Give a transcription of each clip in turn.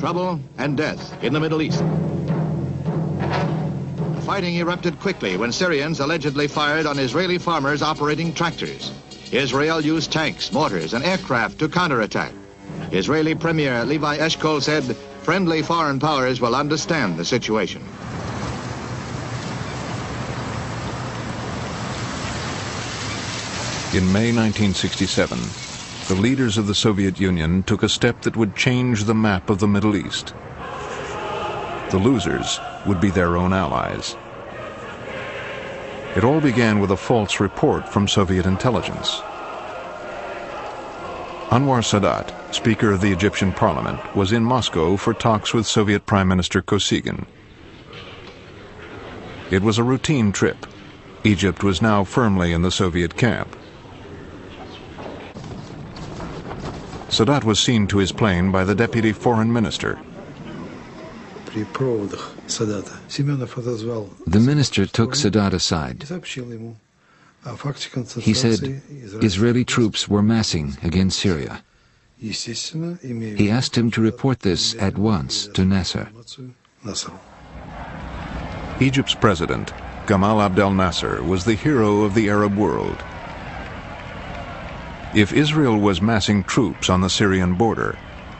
trouble and death in the Middle East. Fighting erupted quickly when Syrians allegedly fired on Israeli farmers operating tractors. Israel used tanks, mortars, and aircraft to counterattack. Israeli Premier Levi Eshkol said friendly foreign powers will understand the situation. In May 1967, the leaders of the Soviet Union took a step that would change the map of the Middle East. The losers would be their own allies. It all began with a false report from Soviet intelligence. Anwar Sadat, Speaker of the Egyptian Parliament, was in Moscow for talks with Soviet Prime Minister Kosygin. It was a routine trip. Egypt was now firmly in the Soviet camp. Sadat was seen to his plane by the deputy foreign minister. The minister took Sadat aside. He said Israeli troops were massing against Syria. He asked him to report this at once to Nasser. Egypt's president, Gamal Abdel Nasser, was the hero of the Arab world. If Israel was massing troops on the Syrian border,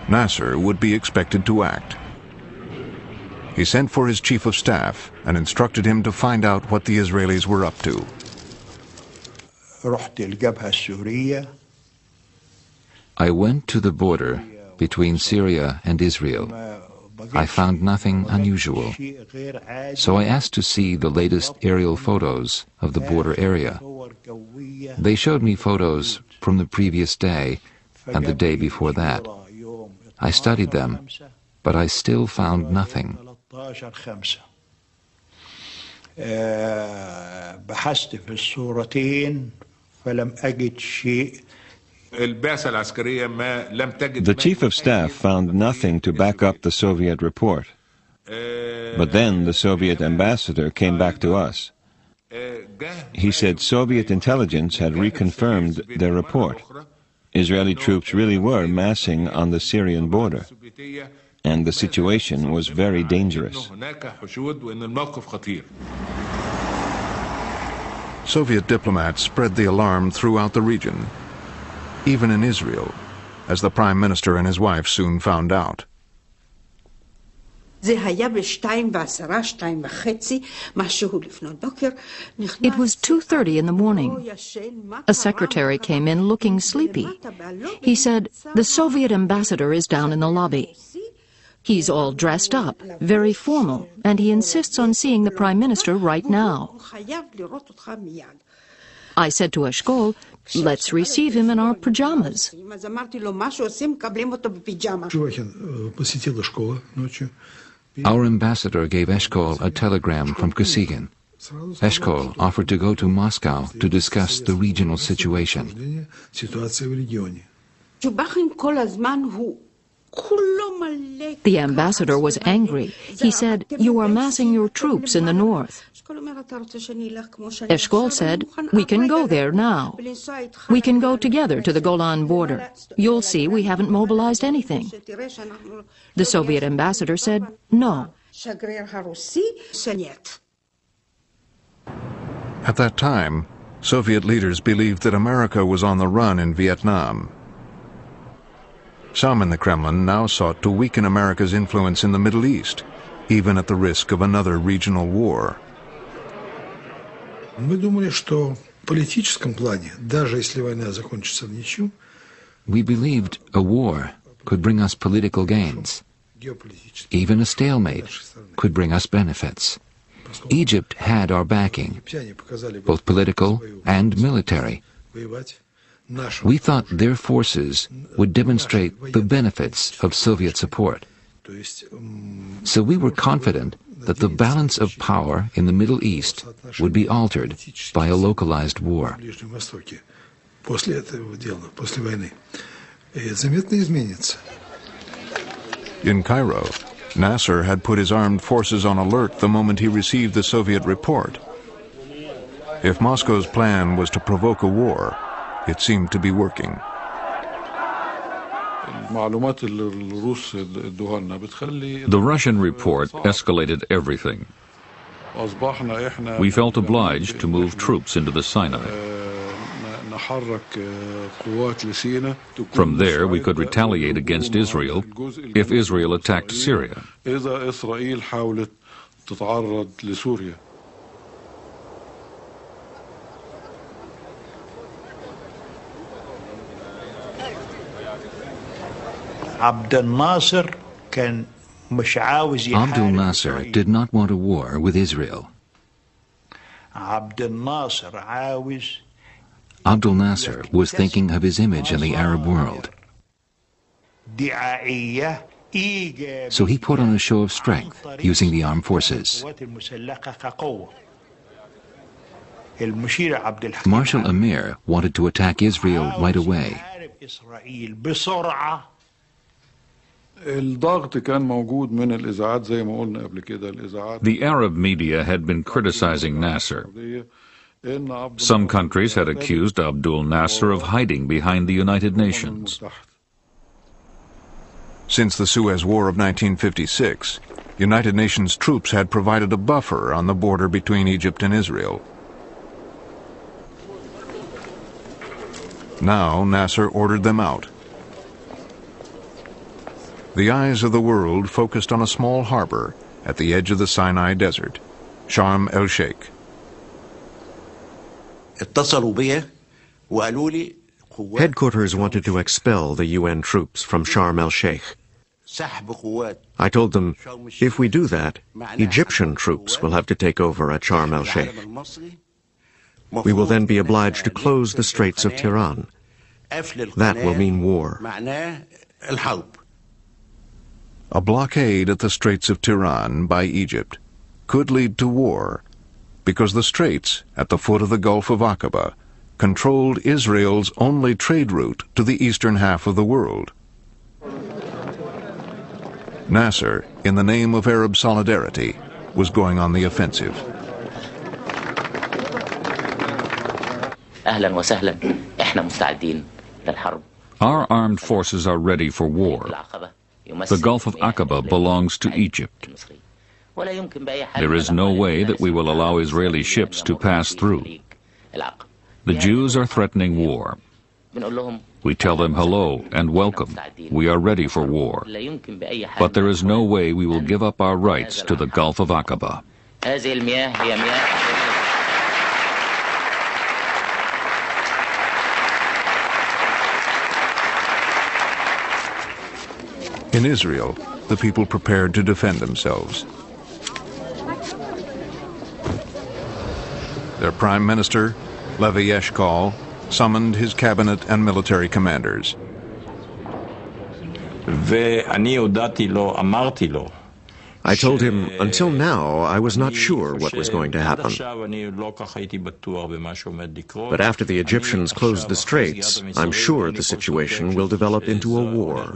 Nasser would be expected to act. He sent for his chief of staff and instructed him to find out what the Israelis were up to. I went to the border between Syria and Israel. I found nothing unusual. So I asked to see the latest aerial photos of the border area. They showed me photos from the previous day and the day before that. I studied them, but I still found nothing. بحثت في الصورتين فلم أجد شيء the chief of staff found nothing to back up the Soviet report. But then the Soviet ambassador came back to us. He said Soviet intelligence had reconfirmed their report. Israeli troops really were massing on the Syrian border, and the situation was very dangerous. Soviet diplomats spread the alarm throughout the region, even in Israel, as the prime minister and his wife soon found out. It was 2.30 in the morning. A secretary came in looking sleepy. He said, the Soviet ambassador is down in the lobby. He's all dressed up, very formal, and he insists on seeing the Prime Minister right now. I said to Eshkol, let's receive him in our pajamas. Our ambassador gave Eshkol a telegram from Kosygin. Eshkol offered to go to Moscow to discuss the regional situation. The ambassador was angry. He said, You are massing your troops in the north. Eshkol said, We can go there now. We can go together to the Golan border. You'll see we haven't mobilized anything. The Soviet ambassador said, No. At that time, Soviet leaders believed that America was on the run in Vietnam some in the Kremlin now sought to weaken America's influence in the Middle East, even at the risk of another regional war. We believed a war could bring us political gains. Even a stalemate could bring us benefits. Egypt had our backing, both political and military. We thought their forces would demonstrate the benefits of Soviet support. So we were confident that the balance of power in the Middle East would be altered by a localized war. In Cairo, Nasser had put his armed forces on alert the moment he received the Soviet report. If Moscow's plan was to provoke a war, it seemed to be working. The Russian report escalated everything. We felt obliged to move troops into the Sinai. From there, we could retaliate against Israel if Israel attacked Syria. Abdel Nasser did not want a war with Israel. Abdel Nasser was thinking of his image in the Arab world. So he put on a show of strength using the armed forces. Marshal Amer wanted to attack Israel right away. The Arab media had been criticizing Nasser. Some countries had accused Abdul Nasser of hiding behind the United Nations. Since the Suez War of 1956, United Nations troops had provided a buffer on the border between Egypt and Israel. Now Nasser ordered them out the eyes of the world focused on a small harbor at the edge of the Sinai Desert, Sharm el Sheikh. Headquarters wanted to expel the UN troops from Sharm el Sheikh. I told them, if we do that, Egyptian troops will have to take over at Sharm el Sheikh. We will then be obliged to close the Straits of Tiran. That will mean war. A blockade at the Straits of Tiran by Egypt could lead to war because the straits at the foot of the Gulf of Aqaba controlled Israel's only trade route to the eastern half of the world. Nasser, in the name of Arab solidarity, was going on the offensive. Our armed forces are ready for war. The Gulf of Aqaba belongs to Egypt. There is no way that we will allow Israeli ships to pass through. The Jews are threatening war. We tell them hello and welcome. We are ready for war. But there is no way we will give up our rights to the Gulf of Aqaba. In Israel, the people prepared to defend themselves. Their prime minister, Levi Eshkol, summoned his cabinet and military commanders. ואני הודעתי לו, אמרתי לו, I told him, until now, I was not sure what was going to happen. But after the Egyptians close the straits, I'm sure the situation will develop into a war.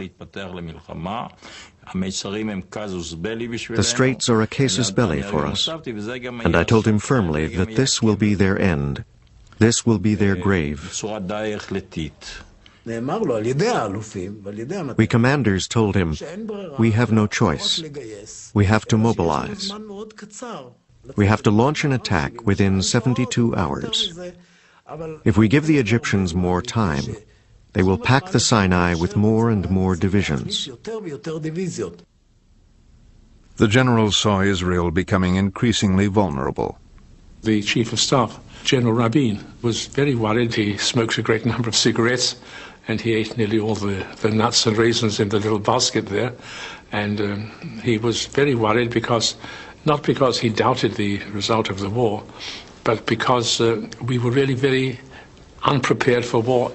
The straits are a casus belli for us. And I told him firmly that this will be their end. This will be their grave. We commanders told him, We have no choice. We have to mobilize. We have to launch an attack within 72 hours. If we give the Egyptians more time, they will pack the Sinai with more and more divisions. The general saw Israel becoming increasingly vulnerable. The chief of staff, General Rabin, was very worried. He smokes a great number of cigarettes and he ate nearly all the, the nuts and raisins in the little basket there. And um, he was very worried because, not because he doubted the result of the war, but because uh, we were really very unprepared for war.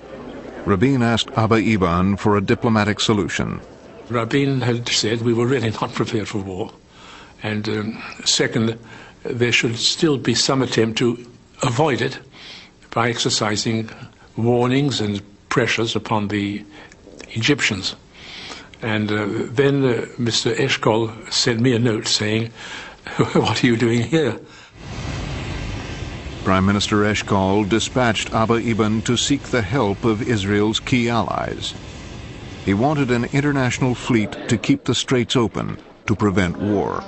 Rabin asked Abba Eban for a diplomatic solution. Rabin had said we were really not prepared for war. And um, second, there should still be some attempt to avoid it by exercising warnings and pressures upon the Egyptians. And uh, then uh, Mr. Eshkol sent me a note saying, What are you doing here? Prime Minister Eshkol dispatched Abba Eban to seek the help of Israel's key allies. He wanted an international fleet to keep the straits open to prevent war.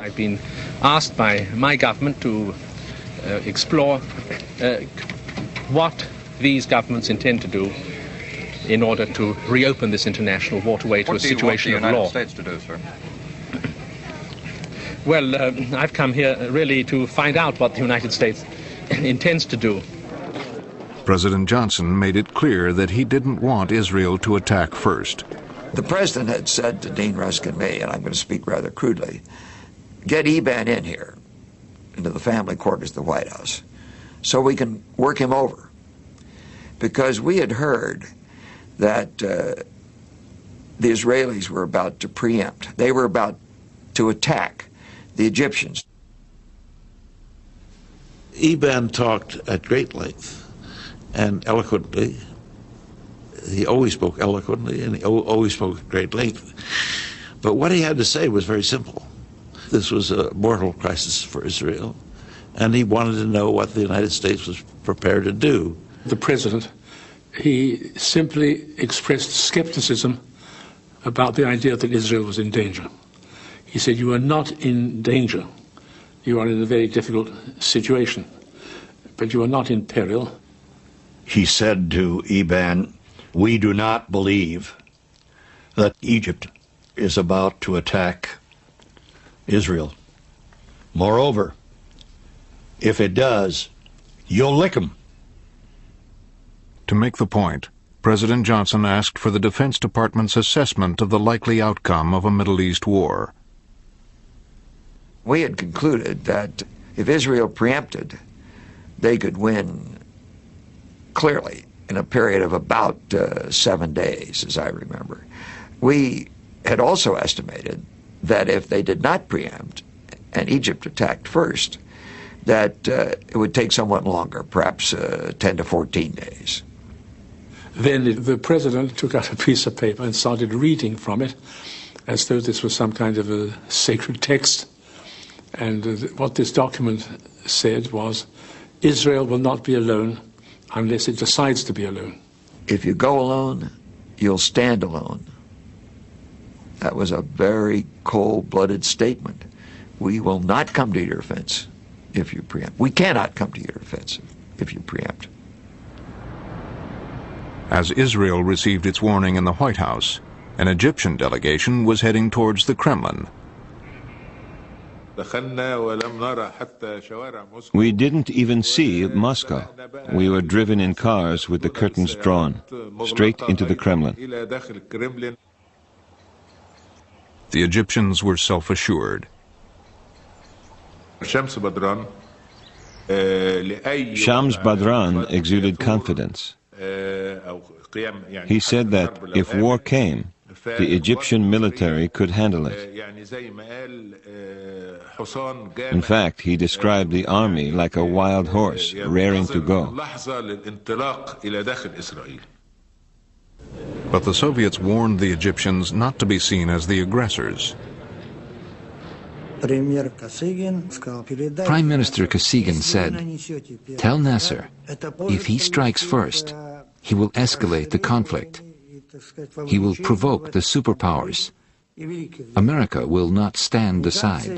I've been asked by my government to uh, explore uh, what these governments intend to do in order to reopen this international waterway to what a situation do you of want the law. United States to do, sir? Well, uh, I've come here really to find out what the United States intends to do. President Johnson made it clear that he didn't want Israel to attack first. The president had said to Dean Rusk and me, and I'm going to speak rather crudely, get Eban in here, into the family quarters of the White House, so we can work him over. Because we had heard that uh, the Israelis were about to preempt. They were about to attack the Egyptians. Eban talked at great length and eloquently. He always spoke eloquently and he always spoke at great length. But what he had to say was very simple. This was a mortal crisis for Israel, and he wanted to know what the United States was prepared to do. The president, he simply expressed skepticism about the idea that Israel was in danger. He said, You are not in danger. You are in a very difficult situation, but you are not in peril. He said to Eban, We do not believe that Egypt is about to attack Israel. Moreover, if it does, you'll lick lick 'em. To make the point, President Johnson asked for the Defense Department's assessment of the likely outcome of a Middle East war. We had concluded that if Israel preempted, they could win clearly in a period of about uh, seven days, as I remember. We had also estimated that if they did not preempt and Egypt attacked first, that uh, it would take somewhat longer, perhaps uh, 10 to 14 days. Then the president took out a piece of paper and started reading from it as though this was some kind of a sacred text. And uh, what this document said was Israel will not be alone unless it decides to be alone. If you go alone, you'll stand alone. That was a very cold blooded statement. We will not come to your defense if you preempt. We cannot come to your defense if you preempt. As Israel received its warning in the White House, an Egyptian delegation was heading towards the Kremlin. We didn't even see Moscow. We were driven in cars with the curtains drawn, straight into the Kremlin. The Egyptians were self-assured. Shams Badran eh, exuded confidence. He said that if war came, the Egyptian military could handle it. In fact, he described the army like a wild horse, raring to go. But the Soviets warned the Egyptians not to be seen as the aggressors. Prime Minister Kosygin said, Tell Nasser, if he strikes first, he will escalate the conflict. He will provoke the superpowers. America will not stand aside.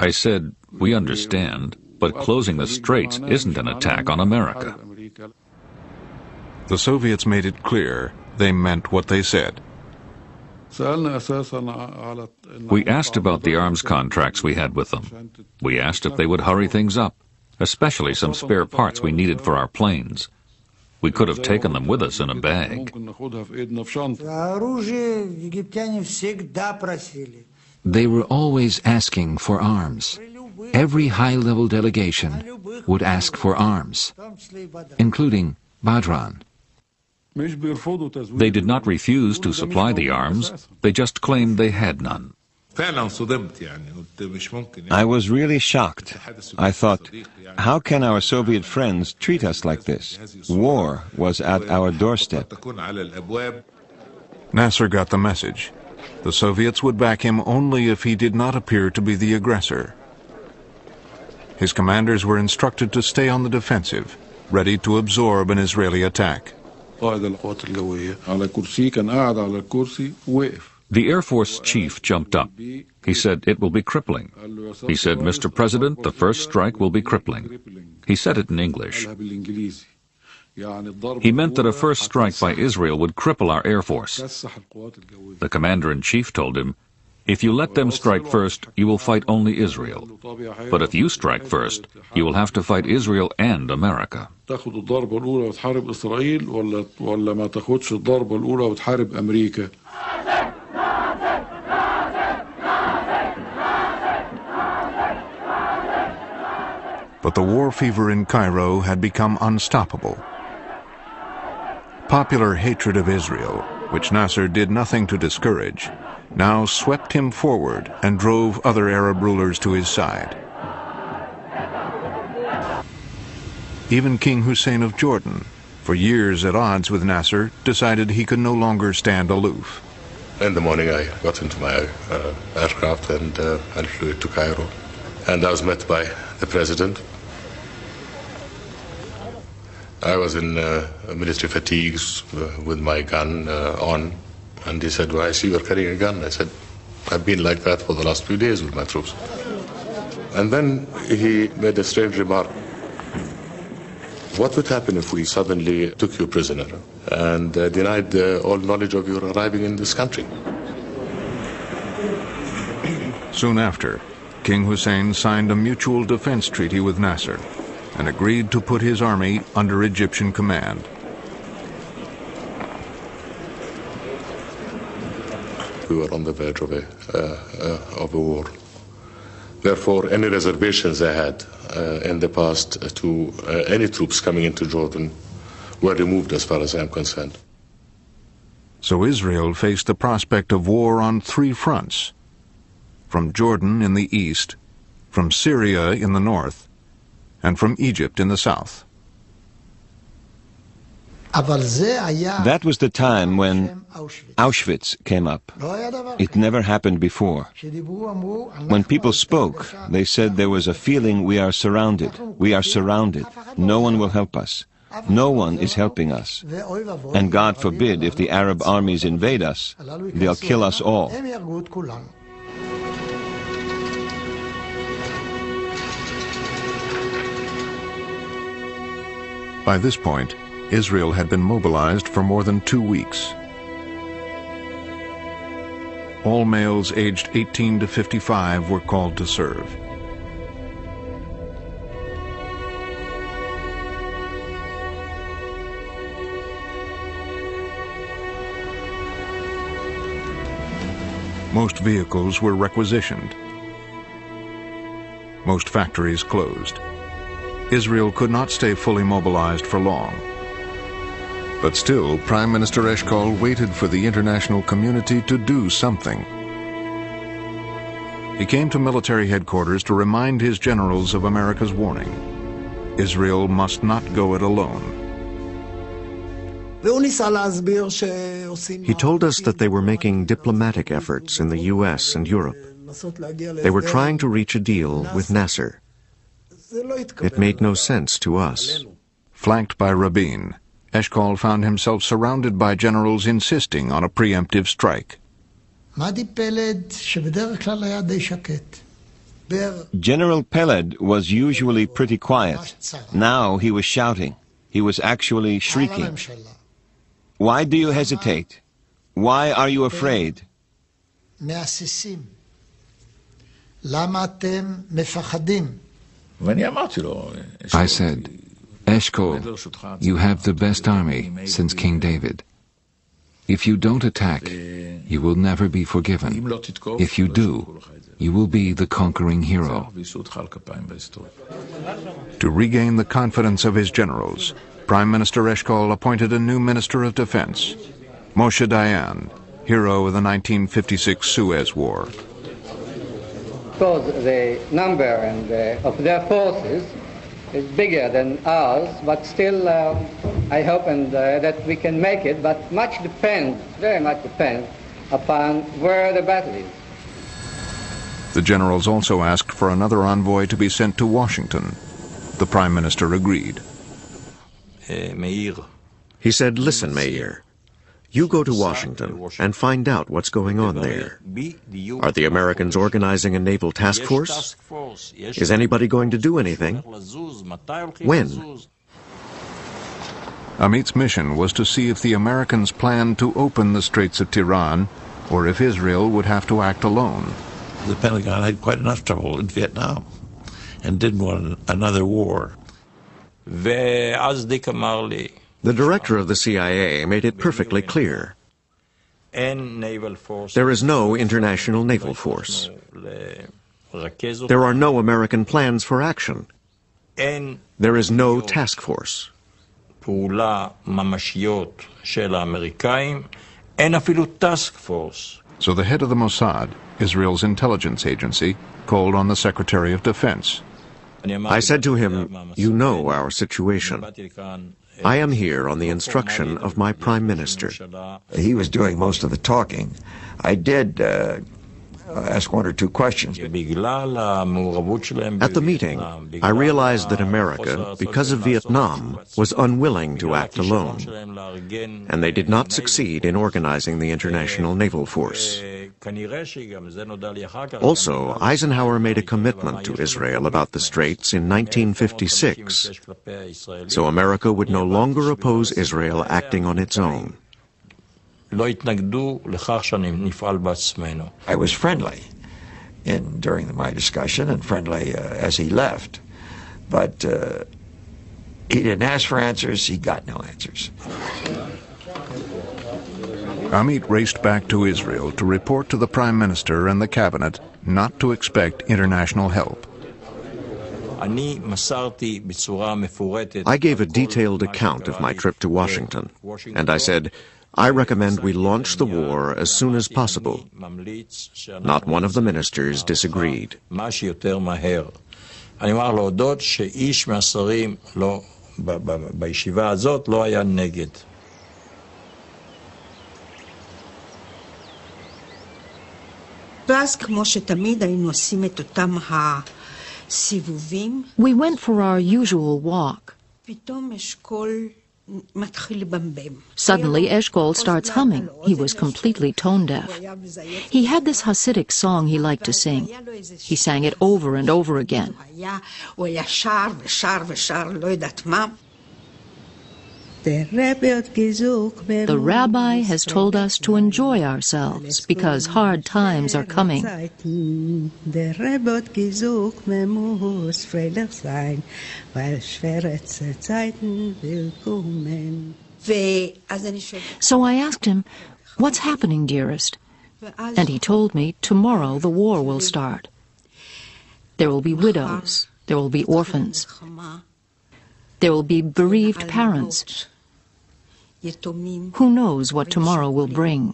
I said, we understand, but closing the straits isn't an attack on America. The Soviets made it clear they meant what they said. We asked about the arms contracts we had with them. We asked if they would hurry things up, especially some spare parts we needed for our planes. We could have taken them with us in a bag. They were always asking for arms. Every high-level delegation would ask for arms, including Badran. They did not refuse to supply the arms, they just claimed they had none. I was really shocked. I thought, how can our Soviet friends treat us like this? War was at our doorstep. Nasser got the message. The Soviets would back him only if he did not appear to be the aggressor. His commanders were instructed to stay on the defensive ready to absorb an Israeli attack. قائد القوات الجوية على كرسي كان قاعد على الكرسي وقف the Air Force chief jumped up. He said, It will be crippling. He said, Mr. President, the first strike will be crippling. He said it in English. He meant that a first strike by Israel would cripple our Air Force. The commander in chief told him, If you let them strike first, you will fight only Israel. But if you strike first, you will have to fight Israel and America. But the war fever in Cairo had become unstoppable. Popular hatred of Israel, which Nasser did nothing to discourage, now swept him forward and drove other Arab rulers to his side. Even King Hussein of Jordan, for years at odds with Nasser, decided he could no longer stand aloof. In the morning, I got into my uh, aircraft and, uh, and flew it to Cairo. And I was met by the president. I was in uh, military fatigues uh, with my gun uh, on. And he said, Well, I see you're carrying a gun. I said, I've been like that for the last few days with my troops. And then he made a strange remark. What would happen if we suddenly took you prisoner and uh, denied uh, all knowledge of your arriving in this country? Soon after, King Hussein signed a mutual defense treaty with Nasser and agreed to put his army under Egyptian command. We were on the verge of a, uh, uh, of a war. Therefore, any reservations I had uh, in the past to uh, any troops coming into Jordan were removed as far as I'm concerned. So Israel faced the prospect of war on three fronts from Jordan in the east, from Syria in the north, and from Egypt in the south. That was the time when Auschwitz came up. It never happened before. When people spoke, they said there was a feeling we are surrounded. We are surrounded. No one will help us. No one is helping us. And God forbid if the Arab armies invade us, they'll kill us all. By this point, Israel had been mobilized for more than two weeks. All males aged 18 to 55 were called to serve. Most vehicles were requisitioned. Most factories closed. Israel could not stay fully mobilized for long. But still, Prime Minister Eshkol waited for the international community to do something. He came to military headquarters to remind his generals of America's warning. Israel must not go it alone. He told us that they were making diplomatic efforts in the US and Europe. They were trying to reach a deal with Nasser. It made no sense to us. Flanked by Rabin, Eshkol found himself surrounded by generals insisting on a preemptive strike. General Peled was usually pretty quiet. Now he was shouting. He was actually shrieking. Why do you hesitate? Why are you afraid? I said, Eshkol, you have the best army since King David. If you don't attack, you will never be forgiven. If you do, you will be the conquering hero. To regain the confidence of his generals, Prime Minister Eshkol appointed a new Minister of Defense, Moshe Dayan, hero of the 1956 Suez War. Because the number and uh, of their forces is bigger than ours, but still um, I hope and uh, that we can make it, but much depends, very much depends upon where the battle is. The generals also asked for another envoy to be sent to Washington. The Prime Minister agreed. He said, Listen, Meir, you go to Washington and find out what's going on there. Are the Americans organizing a naval task force? Is anybody going to do anything? When? Amit's mission was to see if the Americans planned to open the Straits of Tiran or if Israel would have to act alone. The Pentagon had quite enough trouble in Vietnam and didn't want another war. The director of the CIA made it perfectly clear. There is no international naval force. There are no American plans for action. There is no task force. So the head of the Mossad, Israel's intelligence agency, called on the Secretary of Defense. I said to him, you know our situation. I am here on the instruction of my Prime Minister. He was doing most of the talking. I did uh, Uh, ask one or two questions. At the meeting, I realized that America, because of Vietnam, was unwilling to act alone, and they did not succeed in organizing the international naval force. Also, Eisenhower made a commitment to Israel about the Straits in 1956, so America would no longer oppose Israel acting on its own. I was friendly in during my discussion and friendly uh, as he left, but uh, he didn't ask for answers. He got no answers. Amit raced back to Israel to report to the Prime Minister and the Cabinet not to expect international help. I gave a detailed account of my trip to Washington, and I said, I recommend we launch the war as soon as possible. Not one of the ministers disagreed. ואז כמו שתמיד היינו עושים את אותם הסיבובים. We went for our usual walk. פתאום אשכול Suddenly, Eshkol starts humming. He was completely tone deaf. He had this Hasidic song he liked to sing. He sang it over and over again. The rabbi has told us to enjoy ourselves because hard times are coming. So I asked him, What's happening, dearest? And he told me tomorrow the war will start. There will be widows, there will be orphans, there will be bereaved parents. Who knows what tomorrow will bring?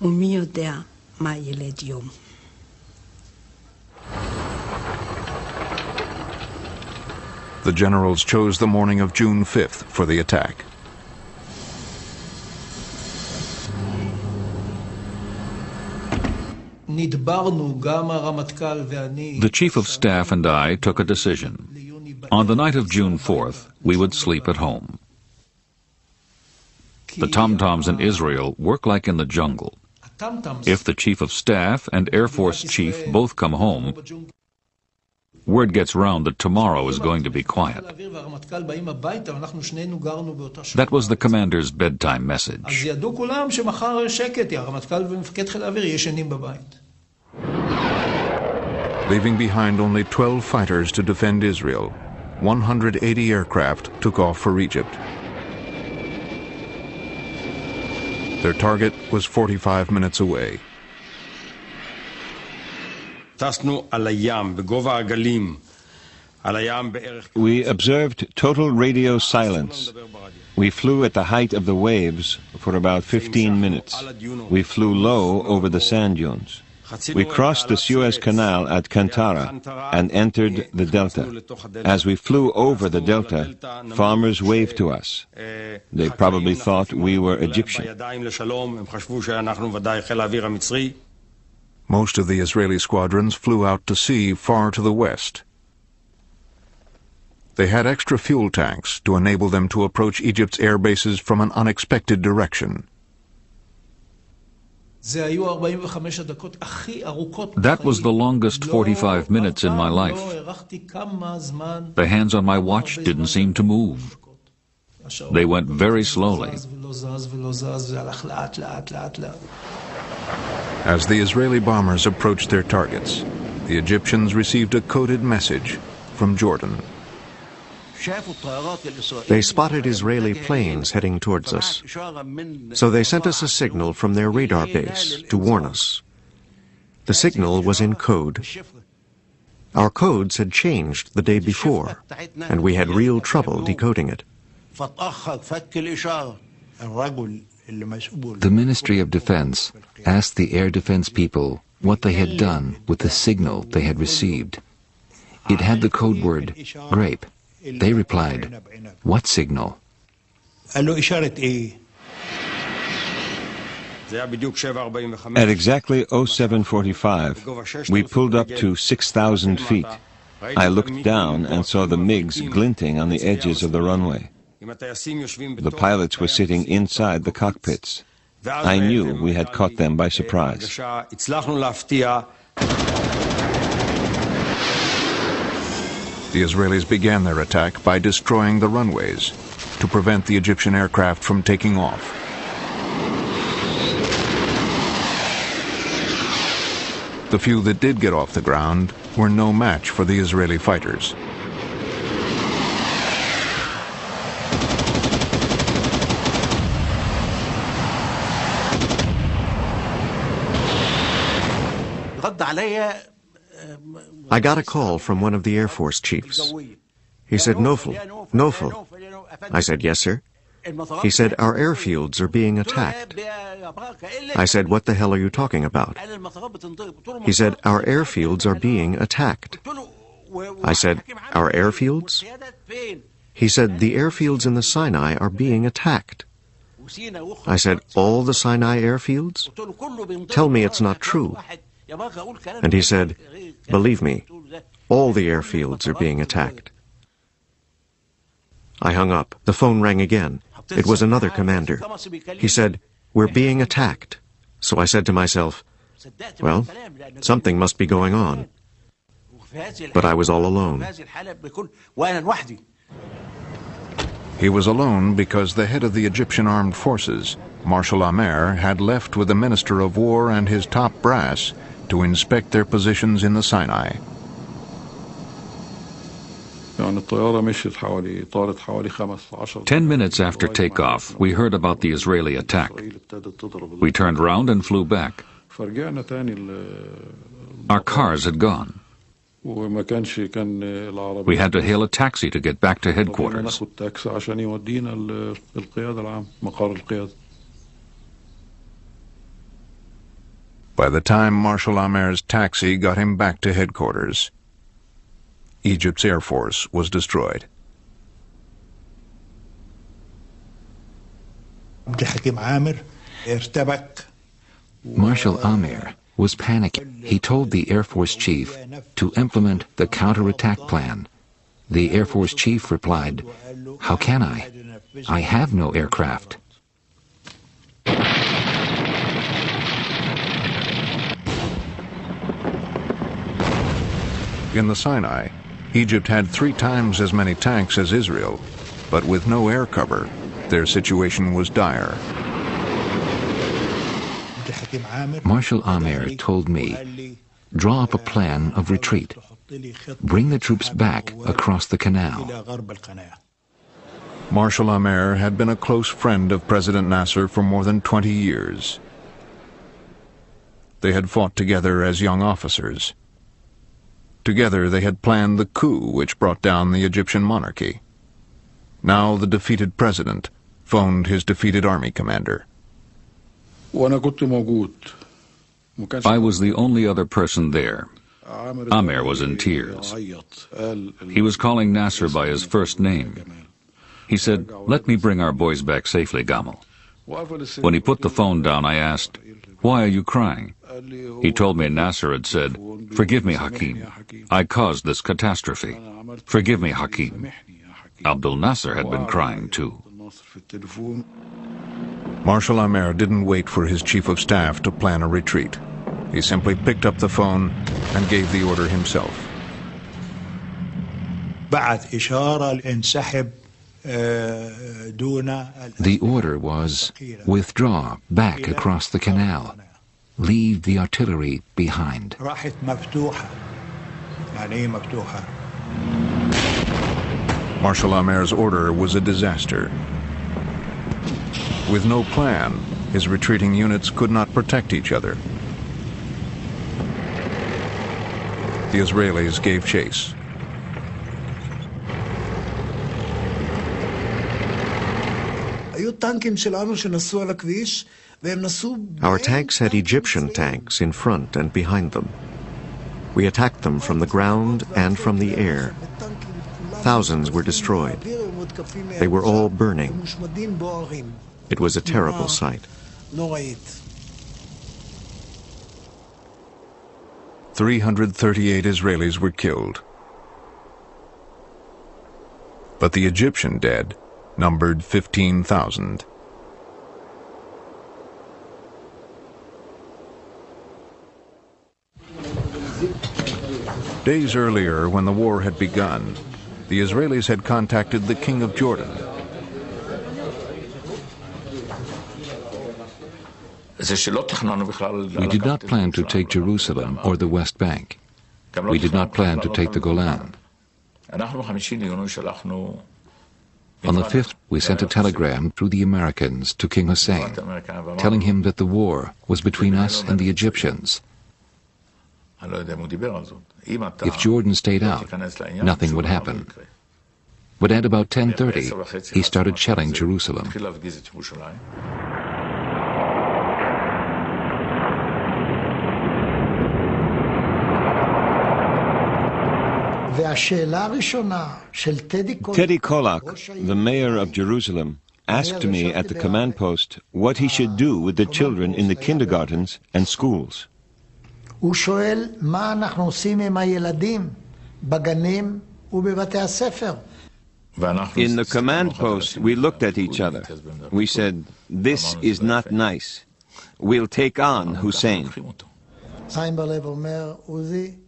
The generals chose the morning of June 5th for the attack. The Chief of Staff and I took a decision. On the night of June 4th, we would sleep at home. The tom-toms in Israel work like in the jungle. If the Chief of Staff and Air Force Chief both come home, word gets round that tomorrow is going to be quiet. That was the commander's bedtime message. Leaving behind only 12 fighters to defend Israel, 180 aircraft took off for Egypt. Their target was 45 minutes away. We observed total radio silence. We flew at the height of the waves for about 15 minutes. We flew low over the sand dunes. We crossed the Suez Canal at Kantara and entered the delta. As we flew over the delta, farmers waved to us. They probably thought we were Egyptian. Most of the Israeli squadrons flew out to sea far to the west. They had extra fuel tanks to enable them to approach Egypt's air bases from an unexpected direction. That was the longest 45 minutes in my life. The hands on my watch didn't seem to move. They went very slowly. As the Israeli bombers approached their targets, the Egyptians received a coded message from Jordan. They spotted Israeli planes heading towards us. So they sent us a signal from their radar base to warn us. The signal was in code. Our codes had changed the day before, and we had real trouble decoding it. The Ministry of Defense asked the air defense people what they had done with the signal they had received. It had the code word grape. They replied, What signal? Eh? At exactly 0745, we pulled up to 6,000 feet. I looked down and saw the MiGs glinting on the edges of the runway. The pilots were sitting inside the cockpits. I knew we had caught them by surprise. The Israelis began their attack by destroying the runways to prevent the Egyptian aircraft from taking off. The few that did get off the ground were no match for the Israeli fighters. I got a call from one of the Air Force chiefs. He said, Nofel, Nofel. I said, yes, sir. He said, our airfields are being attacked. I said, what the hell are you talking about? He said, our airfields are being attacked. I said, our airfields? He said, the airfields in the Sinai are being attacked. I said, all the Sinai airfields? Tell me it's not true. And he said, Believe me, all the airfields are being attacked. I hung up. The phone rang again. It was another commander. He said, We're being attacked. So I said to myself, Well, something must be going on. But I was all alone. He was alone because the head of the Egyptian armed forces, Marshal Amer, had left with the Minister of War and his top brass to inspect their positions in the Sinai. Ten minutes after takeoff, we heard about the Israeli attack. We turned round and flew back. Our cars had gone. We had to hail a taxi to get back to headquarters. By the time Marshal Amer's taxi got him back to headquarters, Egypt's Air Force was destroyed. Marshal Amer was panicking. He told the Air Force chief to implement the counterattack plan. The Air Force chief replied, How can I? I have no aircraft. In the Sinai, Egypt had three times as many tanks as Israel, but with no air cover, their situation was dire. Marshal Amer told me, draw up a plan of retreat. Bring the troops back across the canal. Marshal Amer had been a close friend of President Nasser for more than 20 years. They had fought together as young officers. Together they had planned the coup which brought down the Egyptian monarchy. Now the defeated president phoned his defeated army commander. I was the only other person there. Amer was in tears. He was calling Nasser by his first name. He said, Let me bring our boys back safely, Gamal. When he put the phone down, I asked, Why are you crying? He told me Nasser had said, Forgive me, Hakim. I caused this catastrophe. Forgive me, Hakim. Abdul Nasser had been crying too. Marshal Amer didn't wait for his chief of staff to plan a retreat. He simply picked up the phone and gave the order himself. The order was withdraw back across the canal leave the artillery behind. Marshal Amer's order was a disaster. With no plan, his retreating units could not protect each other. The Israelis gave chase. Our tanks had Egyptian tanks in front and behind them. We attacked them from the ground and from the air. Thousands were destroyed. They were all burning. It was a terrible sight. Three hundred thirty-eight Israelis were killed, but the Egyptian dead numbered 15,000. Days earlier, when the war had begun, the Israelis had contacted the King of Jordan. We did not plan to take Jerusalem or the West Bank. We did not plan to take the Golan. On the 5th, we sent a telegram through the Americans to King Hussein, telling him that the war was between us and the Egyptians. If Jordan stayed out, nothing would happen. But at about 10.30, he started shelling Jerusalem. Teddy Kollek, the mayor of Jerusalem, asked me at the command post what he should do with the children in the kindergartens and schools. In the command post, we looked at each other. We said, This is not nice. We'll take on Hussein.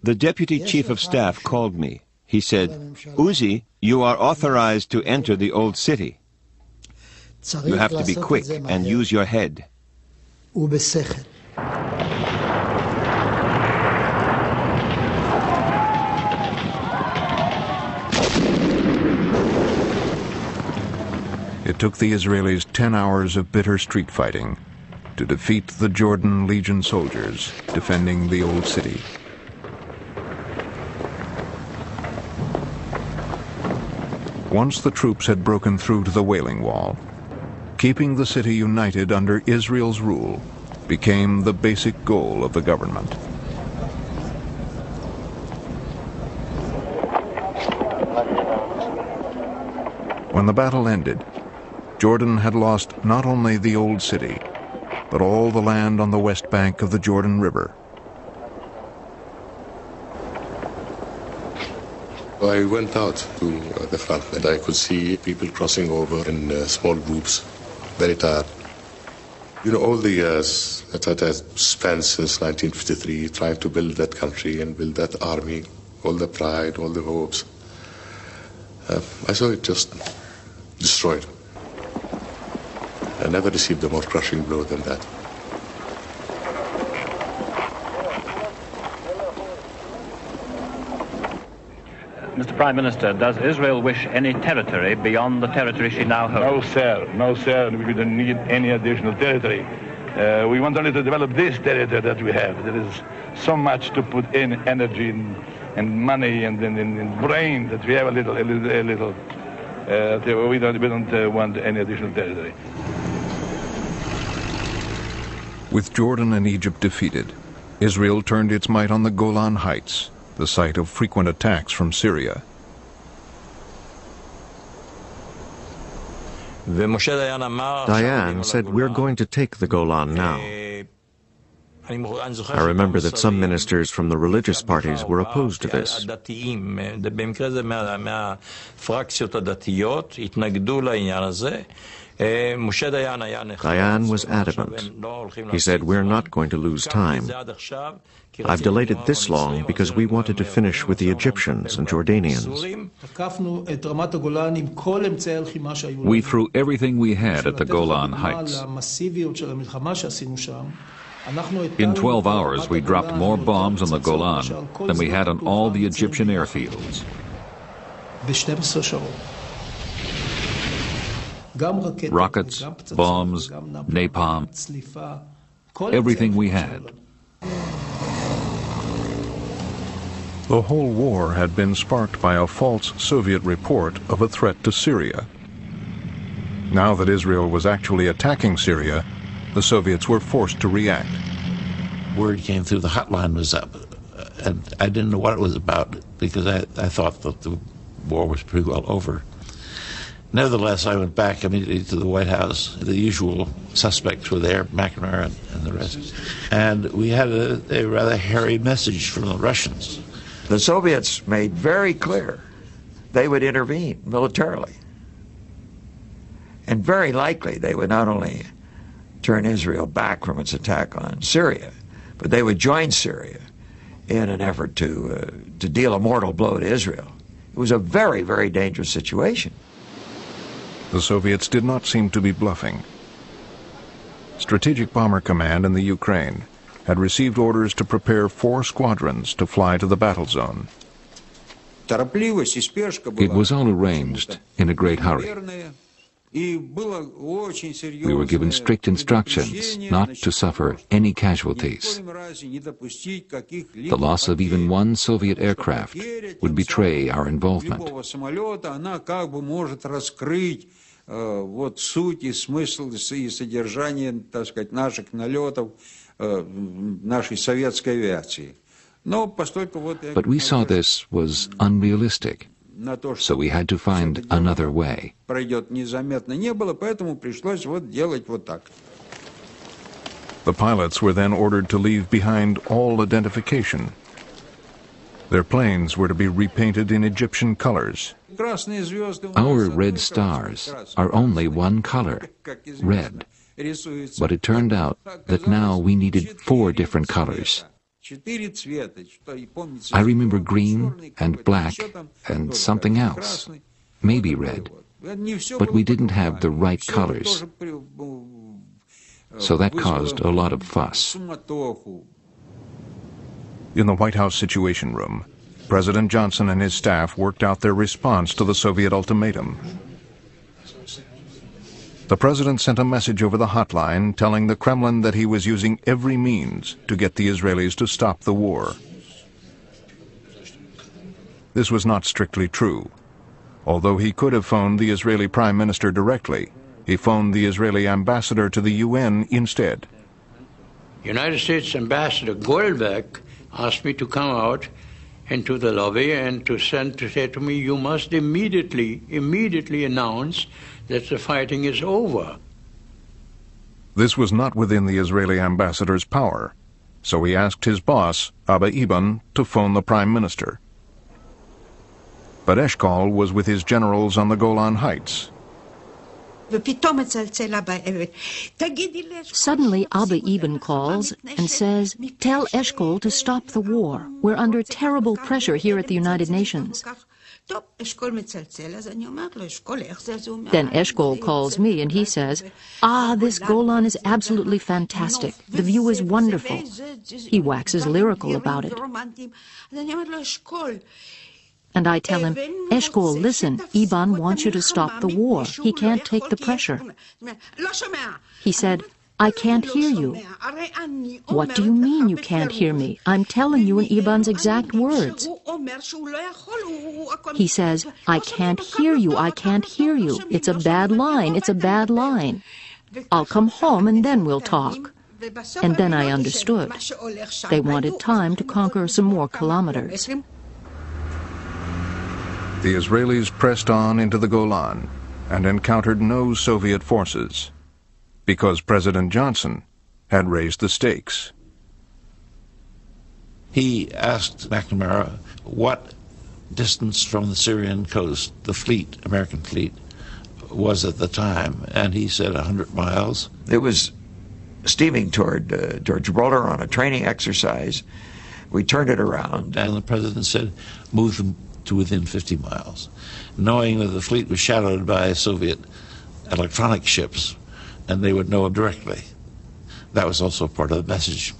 The deputy chief of staff called me. He said, Uzi, you are authorized to enter the old city. You have to be quick and use your head. It took the Israelis 10 hours of bitter street fighting to defeat the Jordan Legion soldiers defending the old city. Once the troops had broken through to the Wailing Wall, keeping the city united under Israel's rule became the basic goal of the government. When the battle ended, Jordan had lost not only the old city, but all the land on the west bank of the Jordan River. I went out to uh, the front and I could see people crossing over in uh, small groups, very tired. You know, all the years that I had spent since 1953 trying to build that country and build that army, all the pride, all the hopes, uh, I saw it just destroyed. I never received a more crushing blow than that. Mr. Prime Minister, does Israel wish any territory beyond the territory she now holds? No, sir. No, sir. We don't need any additional territory. Uh, we want only to develop this territory that we have. There is so much to put in energy and, and money and, and, and, brain that we have a little, a little, a little. Uh, we don't, we don't uh, want any additional territory. With Jordan and Egypt defeated, Israel turned its might on the Golan Heights, the site of frequent attacks from Syria. Dayan said, We're going to take the Golan now. I remember that some ministers from the religious parties were opposed to this. Dayan was adamant. He said, We're not going to lose time. I've delayed it this long because we wanted to finish with the Egyptians and Jordanians. We threw everything we had at the Golan Heights. In 12 hours, we dropped more bombs on the Golan than we had on all the Egyptian airfields. Rockets, bombs, napalm, everything we had. The whole war had been sparked by a false Soviet report of a threat to Syria. Now that Israel was actually attacking Syria, the Soviets were forced to react. Word came through the hotline was up, and I didn't know what it was about because I, I thought that the war was pretty well over. Nevertheless, I went back immediately to the White House. The usual suspects were there, McNamara and, and the rest. And we had a, a rather hairy message from the Russians. The Soviets made very clear they would intervene militarily. And very likely they would not only turn Israel back from its attack on Syria, but they would join Syria in an effort to, uh, to deal a mortal blow to Israel. It was a very, very dangerous situation. The Soviets did not seem to be bluffing. Strategic Bomber Command in the Ukraine had received orders to prepare four squadrons to fly to the battle zone. It was all arranged in a great hurry. We were given strict instructions not to suffer any casualties. The loss of even one Soviet aircraft would betray our involvement. вот суть и смысл и содержание, так сказать, наших налетов нашей советской авиации. But we saw this was unrealistic, so we had to find another way. The pilots were then ordered to leave behind all identification. Their planes were to be repainted in Egyptian colors. Our red stars are only one color, red. But it turned out that now we needed four different colors. I remember green and black and something else, maybe red. But we didn't have the right colors. So that caused a lot of fuss. In the White House Situation Room, President Johnson and his staff worked out their response to the Soviet ultimatum. The president sent a message over the hotline telling the Kremlin that he was using every means to get the Israelis to stop the war. This was not strictly true. Although he could have phoned the Israeli prime minister directly, he phoned the Israeli ambassador to the UN instead. United States Ambassador Goldberg asked me to come out into the lobby and to send to say to me, you must immediately, immediately announce that the fighting is over. This was not within the Israeli ambassador's power, so he asked his boss, Abba Eban, to phone the prime minister. But Eshkol was with his generals on the Golan Heights, Suddenly, Abba Eban calls and says, Tell Eshkol to stop the war. We're under terrible pressure here at the United Nations. Then Eshkol calls me and he says, Ah, this Golan is absolutely fantastic. The view is wonderful. He waxes lyrical about it. And I tell him, Eshkol, listen, Eban wants you to stop the war. He can't take the pressure. He said, I can't hear you. What do you mean you can't hear me? I'm telling you in Eban's exact words. He says, I can't hear you, I can't hear you. It's a bad line, it's a bad line. I'll come home and then we'll talk. And then I understood. They wanted time to conquer some more kilometers. The Israelis pressed on into the Golan and encountered no Soviet forces because President Johnson had raised the stakes. He asked McNamara what distance from the Syrian coast the fleet, American fleet, was at the time, and he said 100 miles. It was steaming toward, uh, toward Gibraltar on a training exercise. We turned it around. And the president said, move them to within 50 miles, knowing that the fleet was shadowed by Soviet electronic ships, and they would know him directly. That was also part of the message.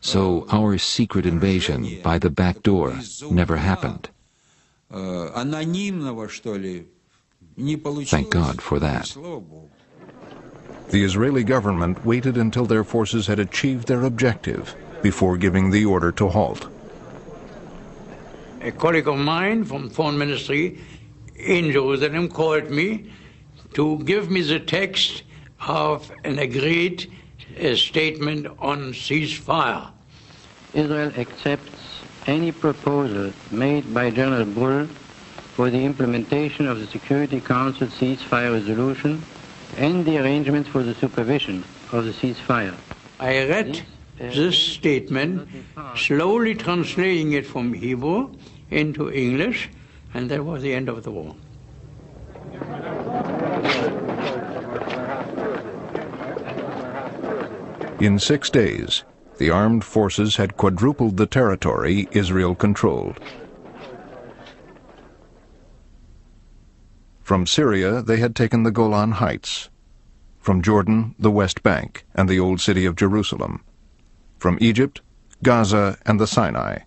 So our secret invasion by the back door never happened. Thank God for that. The Israeli government waited until their forces had achieved their objective before giving the order to halt. A colleague of mine from foreign ministry in Jerusalem called me to give me the text of an agreed uh, statement on ceasefire. Israel accepts any proposal made by General Bull for the implementation of the Security Council ceasefire resolution and the arrangements for the supervision of the ceasefire. I read this statement, slowly translating it from Hebrew into English, and that was the end of the war. In six days, the armed forces had quadrupled the territory Israel controlled. From Syria, they had taken the Golan Heights. From Jordan, the West Bank and the Old City of Jerusalem. From Egypt, Gaza and the Sinai.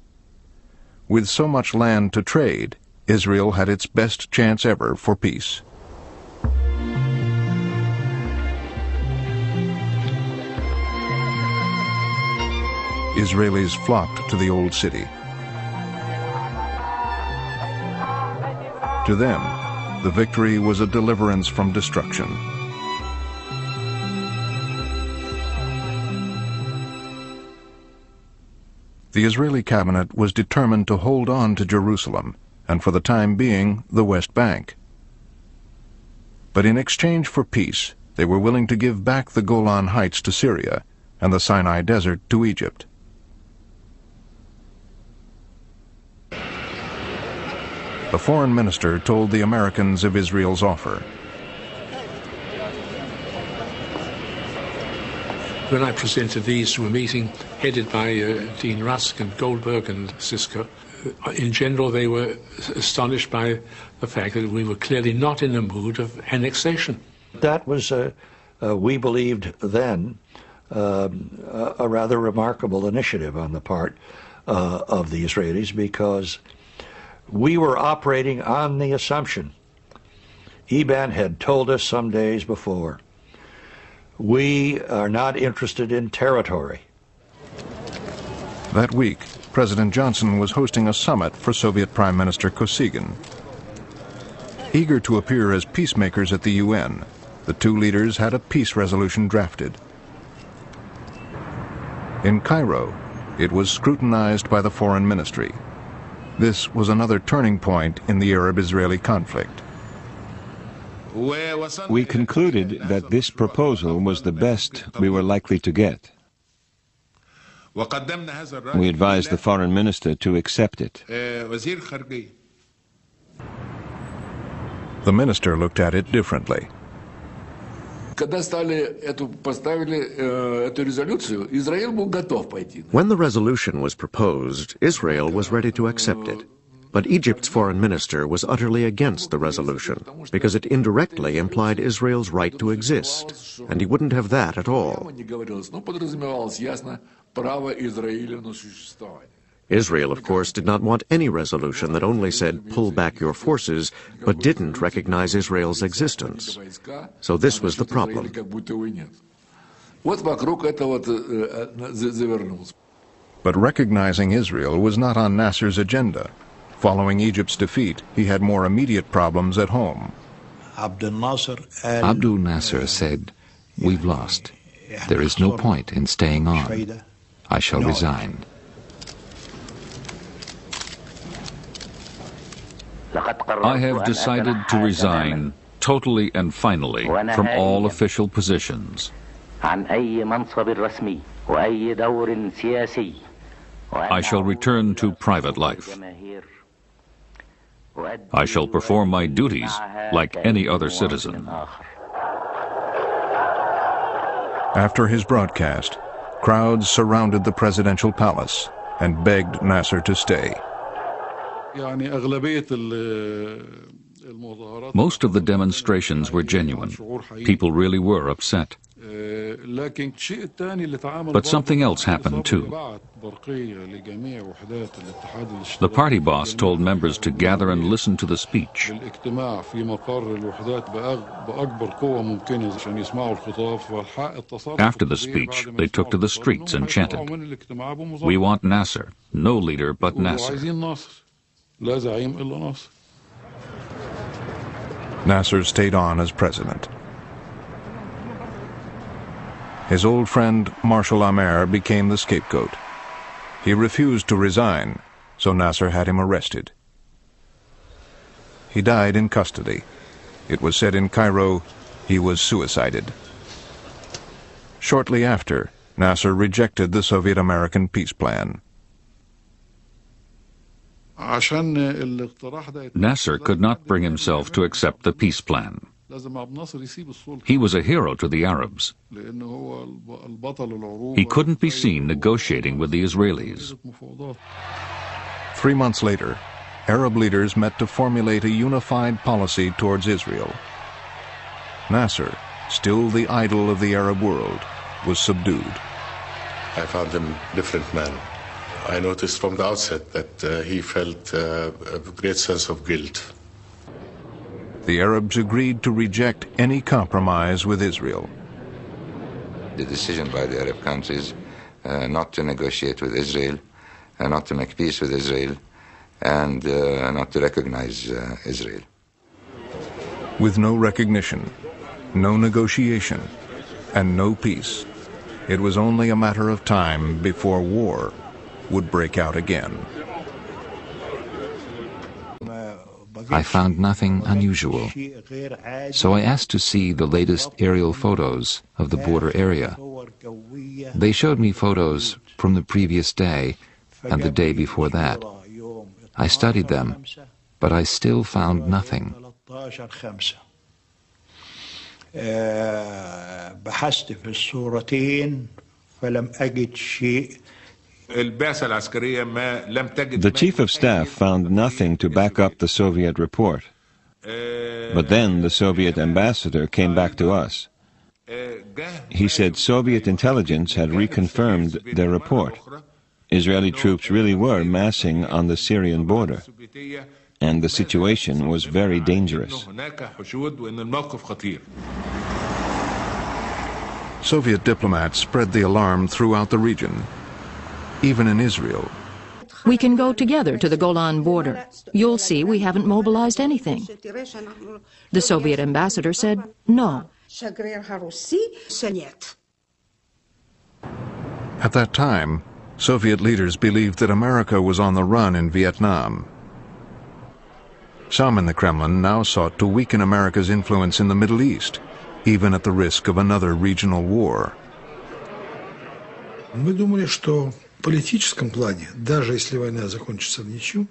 With so much land to trade, Israel had its best chance ever for peace. Israelis flocked to the Old City. To them, the victory was a deliverance from destruction. The Israeli cabinet was determined to hold on to Jerusalem and for the time being the West Bank. But in exchange for peace, they were willing to give back the Golan Heights to Syria and the Sinai Desert to Egypt. The foreign minister told the Americans of Israel's offer. When I presented these to a meeting headed by uh, Dean Rusk and Goldberg and Sisco, uh, in general they were astonished by the fact that we were clearly not in the mood of annexation. That was, uh, uh, we believed then, um, a, a, rather remarkable initiative on the part uh, of the Israelis because we were operating on the assumption. Eban had told us some days before, we are not interested in territory. That week, President Johnson was hosting a summit for Soviet Prime Minister Kosygin. Eager to appear as peacemakers at the UN, the two leaders had a peace resolution drafted. In Cairo, it was scrutinized by the Foreign Ministry. This was another turning point in the Arab-Israeli conflict. We concluded that this proposal was the best we were likely to get. We advised the foreign minister to accept it. The minister looked at it differently. Когда стали эту, поставили э, эту резолюцию, Израиль был готов пойти. When the resolution was proposed, Israel was ready to accept it. But Egypt's foreign minister was utterly against the resolution because it indirectly implied Israel's right to exist, and he wouldn't have that at all. Israel, of course, did not want any resolution that only said, pull back your forces, but didn't recognize Israel's existence. So this was the problem. But recognizing Israel was not on Nasser's agenda. Following Egypt's defeat, he had more immediate problems at home. Abdul Nasser said, We've lost. There is no point in staying on. I shall resign. I have decided to resign totally and finally from all official positions. I shall return to private life. I shall perform my duties like any other citizen. After his broadcast, crowds surrounded the presidential palace and begged Nasser to stay. Most of the demonstrations were genuine. People really were upset. But something else happened too. The party boss told members to gather and listen to the speech. After the speech, they took to the streets and chanted, We want Nasser, no leader but Nasser. Nasser stayed on as president. His old friend Marshal Amer became the scapegoat. He refused to resign, so Nasser had him arrested. He died in custody. It was said in Cairo he was suicided. Shortly after, Nasser rejected the Soviet-American peace plan. Nasser could not bring himself to accept the peace plan. He was a hero to the Arabs. He couldn't be seen negotiating with the Israelis. Three months later, Arab leaders met to formulate a unified policy towards Israel. Nasser, still the idol of the Arab world, was subdued. I found him a different man. I noticed from the outset that uh, he felt uh, a great sense of guilt the Arabs agreed to reject any compromise with Israel. The decision by the Arab countries uh, not to negotiate with Israel, uh, not to make peace with Israel, and uh, not to recognize uh, Israel. With no recognition, no negotiation, and no peace, it was only a matter of time before war would break out again. I found nothing unusual. So I asked to see the latest aerial photos of the border area. They showed me photos from the previous day and the day before that. I studied them, but I still found nothing. بحثت في الصورتين فلم أجد شيء the chief of staff found nothing to back up the Soviet report. But then the Soviet ambassador came back to us. He said Soviet intelligence had reconfirmed their report. Israeli troops really were massing on the Syrian border, and the situation was very dangerous. Soviet diplomats spread the alarm throughout the region even in Israel. We can go together to the Golan border. You'll see we haven't mobilized anything. The Soviet ambassador said no. At that time, Soviet leaders believed that America was on the run in Vietnam. Some in the Kremlin now sought to weaken America's influence in the Middle East, even at the risk of another regional war Мы думали, что политическом плане, даже если война закончится в ничью,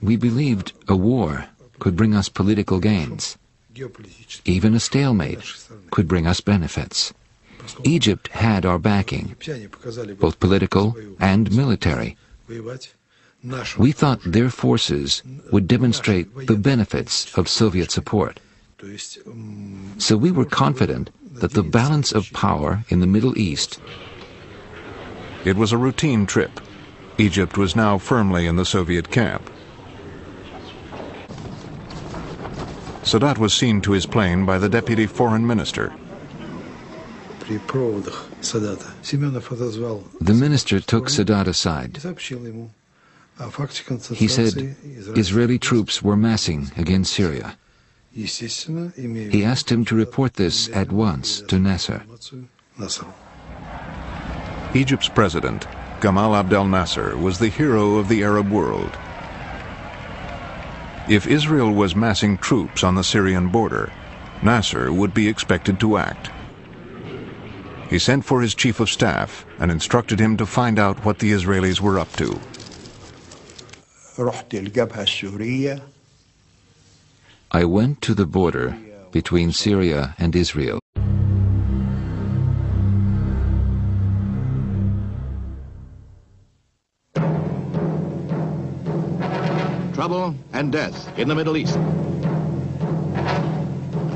we believed a war could bring us political gains. Even a stalemate could bring us benefits. Egypt had our backing, both political and military. We thought their forces would demonstrate the benefits of Soviet support. So we were confident that the balance of power in the Middle East it was a routine trip. Egypt was now firmly in the Soviet camp. Sadat was seen to his plane by the deputy foreign minister. The minister took Sadat aside. He said Israeli troops were massing against Syria. He asked him to report this at once to Nasser. Egypt's president, Gamal Abdel Nasser, was the hero of the Arab world. If Israel was massing troops on the Syrian border, Nasser would be expected to act. He sent for his chief of staff and instructed him to find out what the Israelis were up to. I went to the border between Syria and Israel. Trouble and death in the Middle East.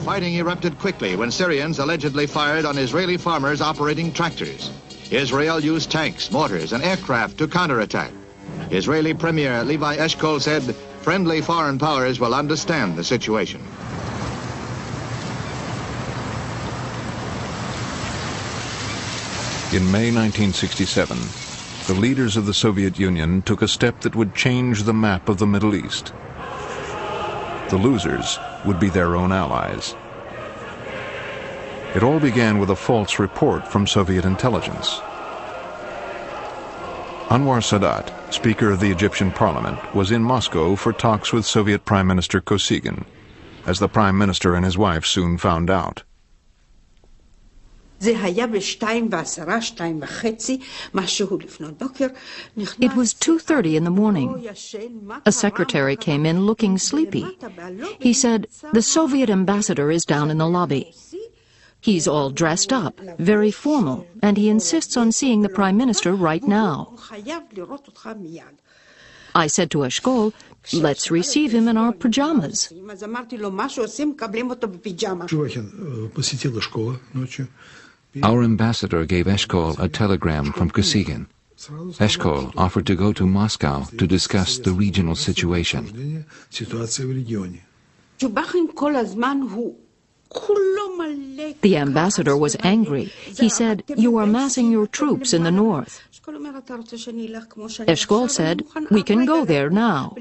Fighting erupted quickly when Syrians allegedly fired on Israeli farmers operating tractors. Israel used tanks, mortars, and aircraft to counterattack. Israeli Premier Levi Eshkol said friendly foreign powers will understand the situation. In May 1967, the leaders of the Soviet Union took a step that would change the map of the Middle East. The losers would be their own allies. It all began with a false report from Soviet intelligence. Anwar Sadat, Speaker of the Egyptian Parliament, was in Moscow for talks with Soviet Prime Minister Kosygin, as the Prime Minister and his wife soon found out. It was 2.30 in the morning. A secretary came in looking sleepy. He said, the Soviet ambassador is down in the lobby. He's all dressed up, very formal, and he insists on seeing the Prime Minister right now. I said to Eshkol, let's receive him in our pajamas. Жвакин посетила школу ночью. Our ambassador gave Eshkol a telegram from Kosygin. Eshkol offered to go to Moscow to discuss the regional situation. The ambassador was angry. He said, You are massing your troops in the north. Eshkol said, We can go there now.